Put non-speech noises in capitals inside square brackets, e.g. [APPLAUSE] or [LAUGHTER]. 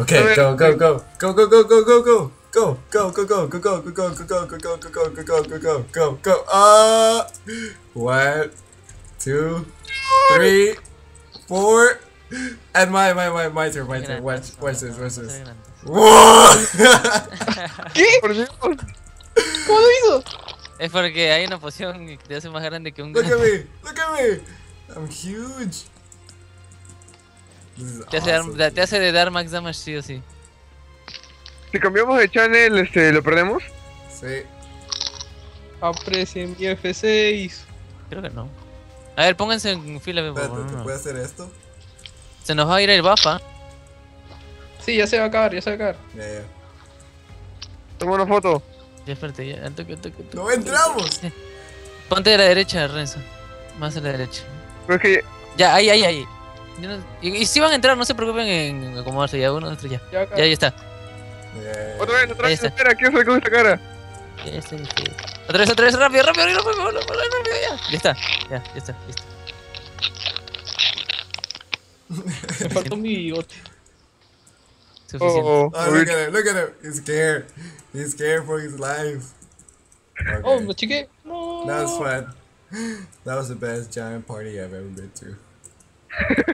Okay, go, go, go, go, go, go, go, go, go. Go, go, go, go, go, go, go, go, go, go, go, go, go, go, go, go, go, go, go. Uh, one, two, three, four, and my, my, my, my turn, my turn. Watch, watch this, watch this. Whoa! ¿Qué? Por Dios. ¿Cómo lo hizo? Es porque hay una poción que te hace más grande que un Look at me, look at me. I'm huge. Te hace, awesome. dar, te hace de dar max damage sí o sí. Si cambiamos de channel, este, ¿lo perdemos? Sí. Aprecien mi F6. Creo que no. A ver, pónganse en fila, por Espérate, favor, ¿te no. puede hacer esto? Se nos va a ir el buff, ¿ah? Sí, ya se va a acabar, ya se va a acabar. Ya, ya. Toma una foto. Ya, espérate, ya. toque, toque, toque. ¡No entramos! Ponte de la derecha, Renzo. Más a la derecha. Pero es que Ya, ahí, ahí, ahí. Yo no- Y, y si van a entrar, no se preocupen en acomodarse ya. Uno, otro ya. Ya. Ya, ya está. Ya. otra vez, otra vez, espera, quiero saber con esta cara. Ya está, ya está. Otra vez, otra vez, rápido, rápido, rápido, rápido, rápido, rápido, ya. Ya está, ya, ya está, listo. Me faltó mi bigote. Suficiente. Oh, Oh, look at him, look at him. He's scared. He's scared for his life. Oh, Okay. me chiqué. No. That was fun. That was the best giant party I've ever been to. [LAUGHS]